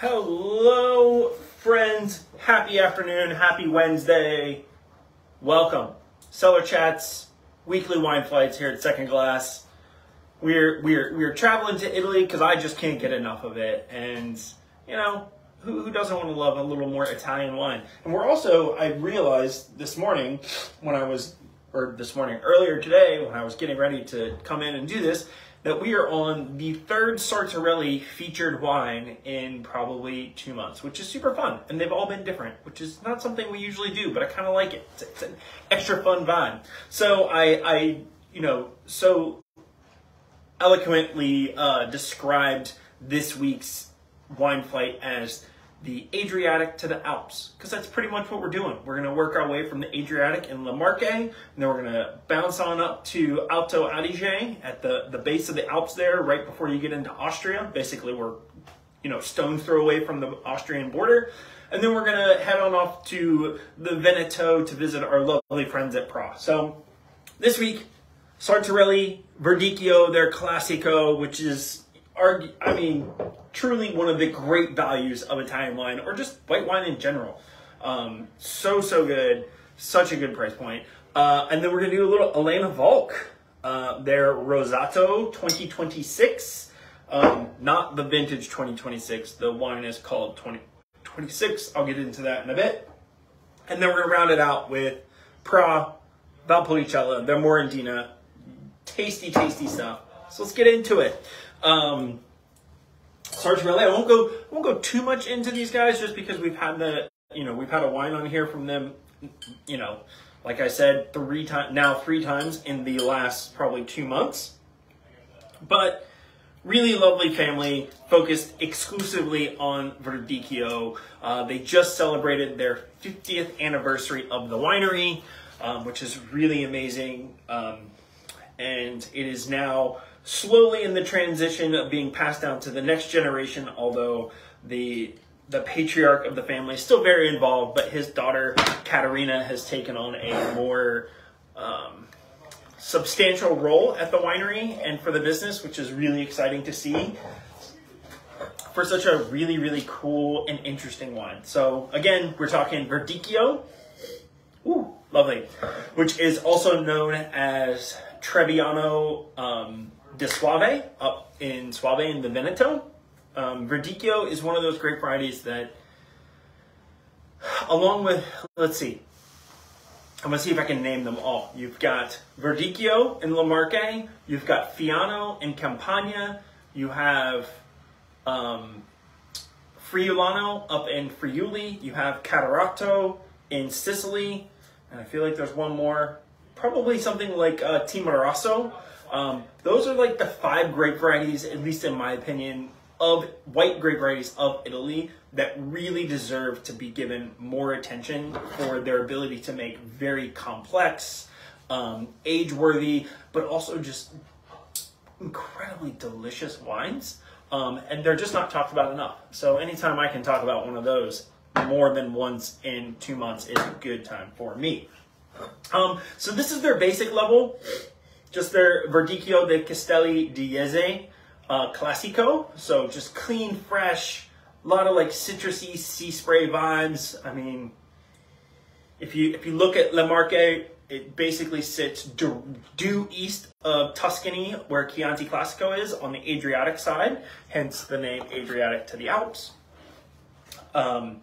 Hello, friends. Happy afternoon. Happy Wednesday. Welcome. Cellar Chats, weekly wine flights here at Second Glass. We're we're we're traveling to Italy because I just can't get enough of it, and you know who, who doesn't want to love a little more Italian wine? And we're also I realized this morning when I was or this morning earlier today when I was getting ready to come in and do this that we are on the third Sartarelli featured wine in probably two months, which is super fun. And they've all been different, which is not something we usually do, but I kind of like it. It's, it's, an extra fun vibe. So I, I you know, so eloquently uh, described this week's wine flight as the Adriatic to the Alps, because that's pretty much what we're doing. We're going to work our way from the Adriatic in Le Marche, and then we're going to bounce on up to Alto Adige at the, the base of the Alps there, right before you get into Austria. Basically, we're, you know, stone's throw away from the Austrian border. And then we're going to head on off to the Veneto to visit our lovely friends at Prà. So this week, Sartarelli, Verdicchio, their Classico, which is argue, I mean, truly one of the great values of Italian wine or just white wine in general. Um, so, so good. Such a good price point. Uh, and then we're going to do a little Elena Walch, uh, their Rosato 2026. Um, not the vintage 2026. The wine is called 2026. I'll get into that in a bit. And then we're going to round it out with Prà, Valpolicella, their Morandina. Tasty, tasty stuff. So let's get into it. Um, Sartarelli, I won't go I won't go too much into these guys just because we've had the you know we've had a wine on here from them, you know, like I said three times now three times in the last probably two months, but really lovely family focused exclusively on Verdicchio. Uh, they just celebrated their 50th anniversary of the winery, um, which is really amazing, um, and it is now slowly in the transition of being passed down to the next generation, although the the patriarch of the family is still very involved, but his daughter Katerina has taken on a more um, substantial role at the winery and for the business, which is really exciting to see for such a really, really cool and interesting wine. So again, we're talking Verdicchio. Ooh, lovely. Which is also known as Trebbiano um, de Soave up in Soave in the Veneto. Um, Verdicchio is one of those grape varieties that, along with, let's see, I'm gonna see if I can name them all. You've got Verdicchio in La Marche, you've got Fiano in Campania, you have um, Friulano up in Friuli, you have Catarratto in Sicily, and I feel like there's one more, probably something like uh, Timorasso um, those are like the five grape varieties, at least in my opinion, of white grape varieties of Italy that really deserve to be given more attention for their ability to make very complex, um, age-worthy, but also just incredibly delicious wines. Um, and they're just not talked about enough. So anytime I can talk about one of those more than once in two months is a good time for me. Um, so this is their basic level just their Verdicchio de Castelli di Jesi uh, Classico. So just clean, fresh, a lot of like citrusy sea spray vibes. I mean, if you if you look at Marche, it basically sits due, due east of Tuscany, where Chianti Classico is, on the Adriatic side, hence the name Adriatic to the Alps. Um,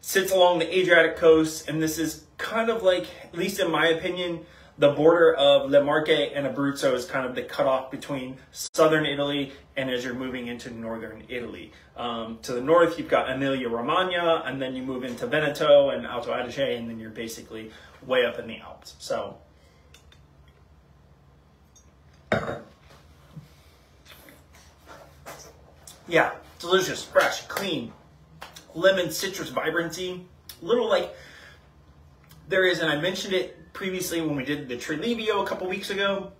sits along the Adriatic coast, and this is kind of like, at least in my opinion, the border of Le Marche and Abruzzo is kind of the cutoff between southern Italy and as you're moving into northern Italy. Um, to the north, you've got Emilia Romagna, and then you move into Veneto and Alto Adige, and then you're basically way up in the Alps. So, yeah, delicious, fresh, clean, lemon citrus vibrancy, little like there is, and I mentioned it previously when we did the Tralivio a couple weeks ago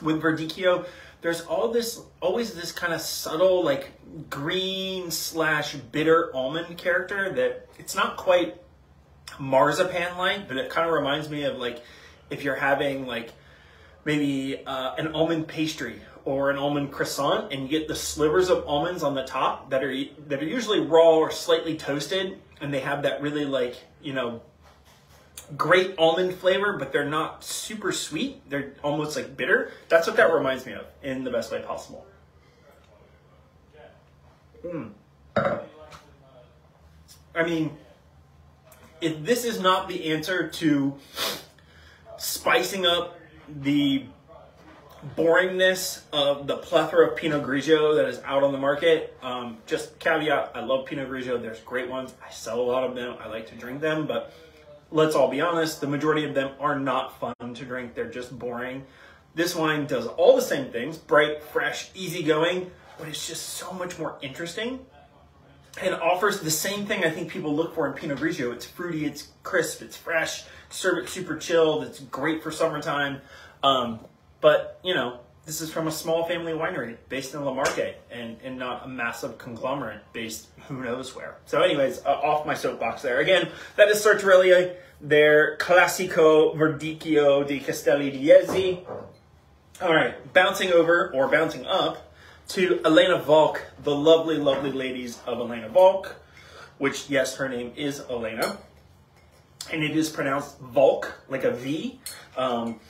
with Verdicchio, there's all this, always this kind of subtle, like green slash bitter almond character that it's not quite marzipan like, but it kind of reminds me of like if you're having like maybe uh, an almond pastry or an almond croissant, and you get the slivers of almonds on the top that are that are usually raw or slightly toasted, and they have that really like you know great almond flavor, but they're not super sweet. They're almost like bitter. That's what that reminds me of in the best way possible. Mm. I mean, if this is not the answer to spicing up the boringness of the plethora of Pinot Grigio that is out on the market, um, just caveat, I love Pinot Grigio. There's great ones. I sell a lot of them. I like to drink them, but let's all be honest, the majority of them are not fun to drink. They're just boring. This wine does all the same things, bright, fresh, easygoing, but it's just so much more interesting and offers the same thing I think people look for in Pinot Grigio. It's fruity, it's crisp, it's fresh, serve it super chilled, it's great for summertime. Um, but, you know, this is from a small family winery based in La Marche and, and not a massive conglomerate based who knows where. So anyways, uh, off my soapbox there. Again, that is Sartoria, their Classico Verdicchio di Castelli di Jesi. All right, bouncing over or bouncing up to Elena Walch, the lovely, lovely ladies of Elena Walch, which, yes, her name is Elena. And it is pronounced Volk, like a V. Um,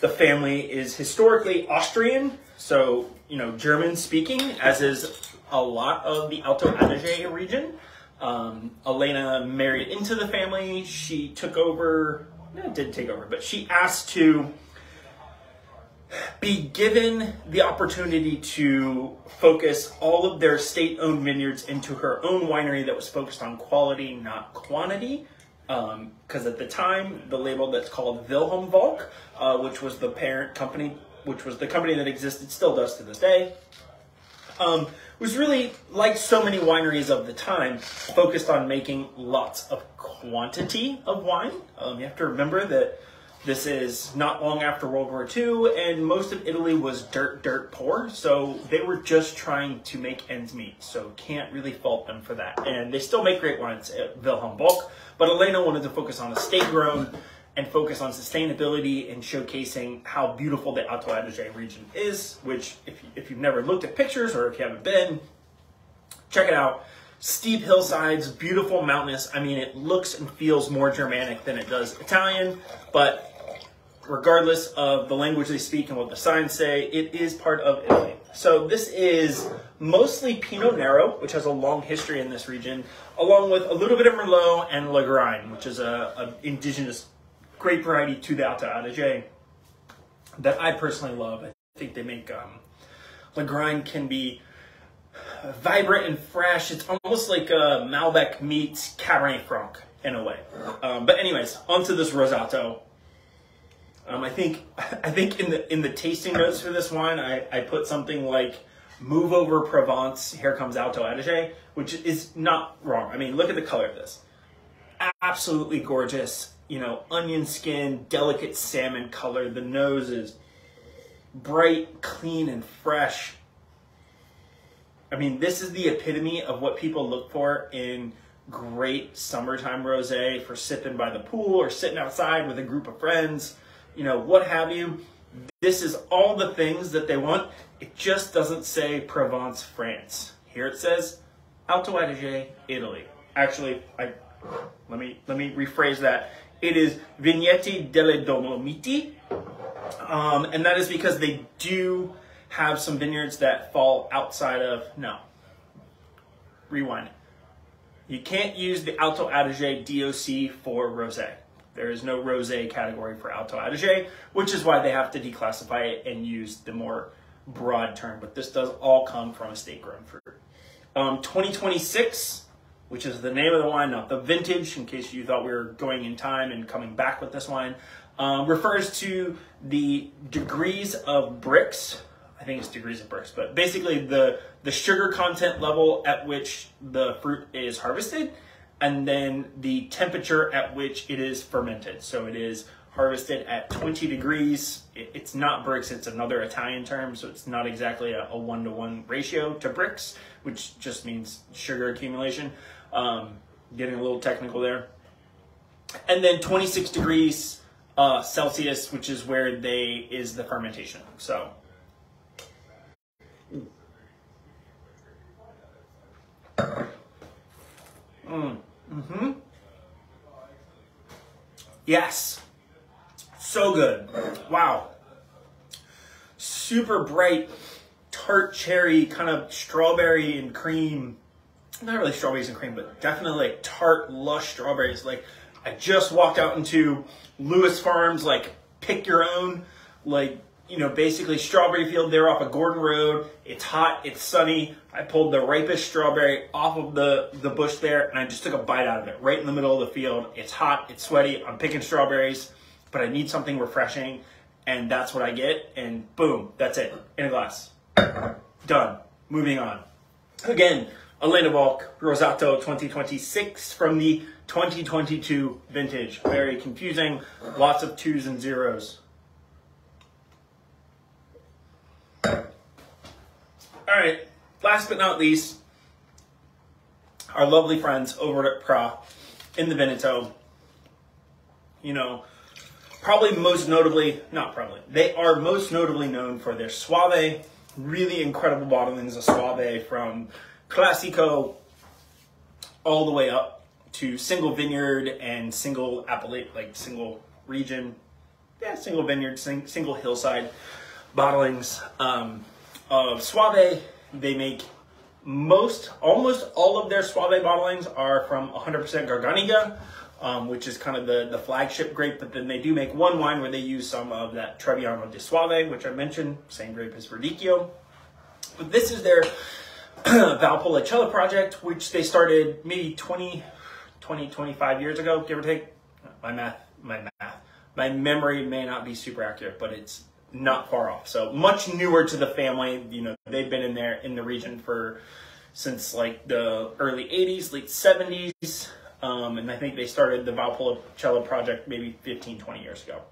the family is historically Austrian, so, you know, German speaking, as is a lot of the Alto Adige region. Um, Elena married into the family. She took over, no, didn't take over, but she asked to be given the opportunity to focus all of their state owned vineyards into her own winery that was focused on quality, not quantity. Because um, at the time, the label that's called Wilhelm Walch, uh, which was the parent company, which was the company that existed, still does to this day, um, was really, like so many wineries of the time, focused on making lots of quantity of wine. Um, you have to remember that this is not long after World War II, and most of Italy was dirt, dirt poor, so they were just trying to make ends meet. So can't really fault them for that. And they still make great wines at Wilhelm Walch, but Elena wanted to focus on estate grown and focus on sustainability and showcasing how beautiful the Alto Adige region is. Which, if if you've never looked at pictures or if you haven't been, check it out steep hillsides, beautiful mountainous. I mean, it looks and feels more Germanic than it does Italian, but regardless of the language they speak and what the signs say, it is part of Italy. So this is mostly Pinot Nero, which has a long history in this region, along with a little bit of Merlot and Lagrein, which is a, indigenous grape variety to the Alto Adige that I personally love. I think they make um, Lagrein can be vibrant and fresh. It's almost like a Malbec meets Cabernet Franc in a way. Um, but anyways, onto this Rosato. Um, I think I think in the in the tasting notes for this wine, I, I put something like "Move over Provence." Here comes Alto Adige, which is not wrong. I mean, look at the color of this. Absolutely gorgeous. You know, onion skin, delicate salmon color. The nose is bright, clean, and fresh. I mean, this is the epitome of what people look for in great summertime rosé for sipping by the pool or sitting outside with a group of friends, you know, what have you. This is all the things that they want. It just doesn't say Provence, France. Here it says Alto Adige, Italy. Actually, I let me let me rephrase that. It is Vigneti delle Dolomiti, um, and that is because they do have some vineyards that fall outside of, no, rewind. You can't use the Alto Adige DOC for rosé. There is no rosé category for Alto Adige, which is why they have to declassify it and use the more broad term. But this does all come from estate grown fruit. Um, 2026, which is the name of the wine, not the vintage, in case you thought we were going in time and coming back with this wine, um, refers to the degrees of Brix I think it's degrees of Brix, but basically the the sugar content level at which the fruit is harvested, and then the temperature at which it is fermented. So it is harvested at 20 degrees. it's not Brix, it's another Italian term, so it's not exactly a, one to one ratio to Brix, which just means sugar accumulation. Um, getting a little technical there. And then 26 degrees uh, Celsius, which is where they is the fermentation. So Mm-hmm. Yes. So good. Wow. Super bright, tart cherry, kind of strawberry and cream. Not really strawberries and cream, but definitely like tart, lush strawberries. Like I just walked out into Lewis Farms, like pick your own, like you know, basically strawberry field there off of Gordon Road. It's hot, it's sunny. I pulled the ripest strawberry off of the, the bush there and I just took a bite out of it right in the middle of the field. It's hot, it's sweaty. I'm picking strawberries, but I need something refreshing and that's what I get. And boom, that's it in a glass. Done. Moving on. Again, Elena Walch Rosato 2026 from the 2022 vintage. Very confusing. Lots of twos and zeros. All right, last but not least, our lovely friends over at Prà in the Veneto. You know, probably most notably, not probably, they are most notably known for their Soave, really incredible bottlings of Soave from Classico all the way up to single vineyard and single appellate, like single region, yeah, single vineyard, sing, single hillside bottlings. Um, of Soave. They make most, almost all of their Soave bottlings are from 100% Garganega, um, which is kind of the, the flagship grape. But then they do make one wine where they use some of that Trebbiano di Soave, which I mentioned, same grape as Verdicchio. But this is their Valpolicella project, which they started maybe 20, 20, 25 years ago, give or take. My math, my math, my memory may not be super accurate, but it's not far off. So much newer to the family. You know, they've been in there in the region for since like the early 80s, late 70s. Um, and I think they started the Valpolicella project maybe 15, 20 years ago.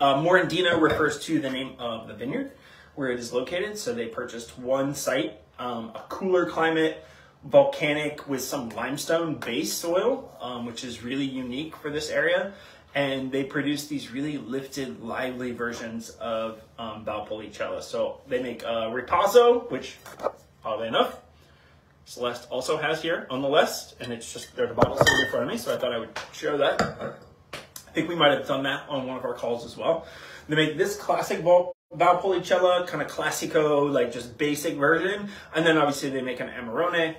Uh, Morandina refers to the name of the vineyard where it is located. So they purchased one site, um, a cooler climate, volcanic with some limestone base soil, um, which is really unique for this area and they produce these really lifted, lively versions of um, Valpolicella. So they make uh, Ripasso, which, oddly enough, Celeste also has here on the list, and it's just, there's a bottle sitting in front of me, so I thought I would show that. I think we might have done that on one of our calls as well. They make this classic Val Valpolicella, kind of classico, like just basic version, and then obviously they make an Amarone,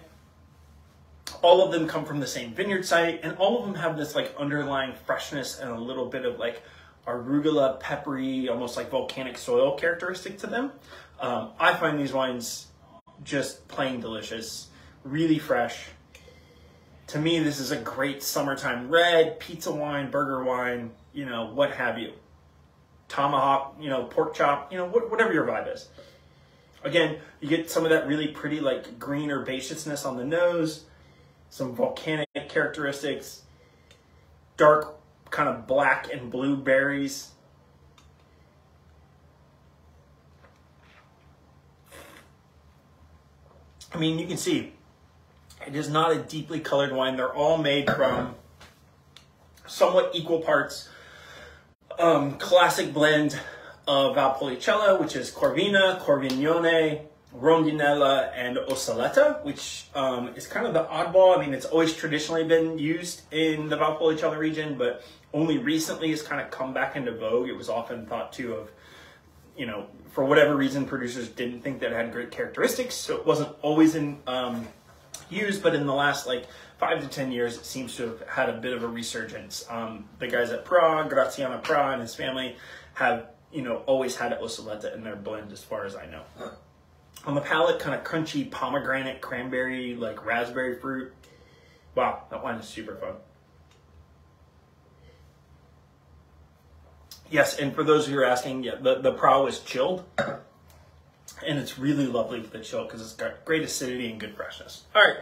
all of them come from the same vineyard site, and all of them have this like underlying freshness and a little bit of like arugula, peppery, almost like volcanic soil characteristic to them. Um, I find these wines just plain delicious, really fresh. To me, this is a great summertime red, pizza wine, burger wine, you know, what have you. Tomahawk, you know, pork chop, you know, whatever your vibe is. Again, you get some of that really pretty like green herbaceousness on the nose some volcanic characteristics, dark kind of black and blue berries. I mean, you can see it is not a deeply colored wine. They're all made from somewhat equal parts um, classic blend of Valpolicella, which is Corvina, Corvinone, rondinella and oseleta, which um, is kind of the oddball. I mean, it's always traditionally been used in the Valpolicella region, but only recently has kind of come back into vogue. It was often thought to of, you know, for whatever reason, producers didn't think that it had great characteristics, so it wasn't always in um, use. But in the last like five to ten years, it seems to have had a bit of a resurgence. Um, the guys at Prà, Graziano Prà, and his family have you know always had oseleta in their blend, as far as I know. On the palate, kind of crunchy pomegranate, cranberry, like raspberry fruit. Wow, that wine is super fun. Yes, and for those of you who are asking, yeah, the, the Prà is chilled. And it's really lovely with the chill because it's got great acidity and good freshness. All right,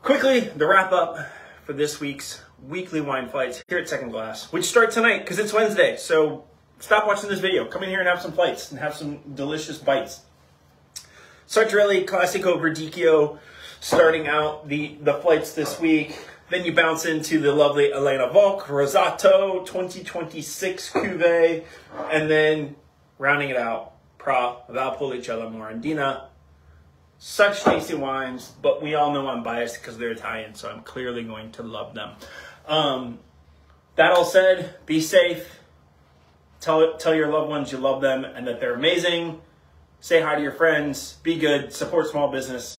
quickly, the wrap up for this week's weekly wine flights here at Second Glass, which start tonight because it's Wednesday. So stop watching this video. Come in here and have some flights and have some delicious bites. Sartarelli, Classico, Verdicchio starting out the, the flights this week. Then you bounce into the lovely Elena Walch, Rosato, 2026 Cuvée, and then rounding it out, Prà, Valpolicella Morandina. Such tasty wines, but we all know I'm biased because they're Italian, so I'm clearly going to love them. Um, that all said, be safe. Tell, tell your loved ones you love them and that they're amazing say hi to your friends, be good, support small business.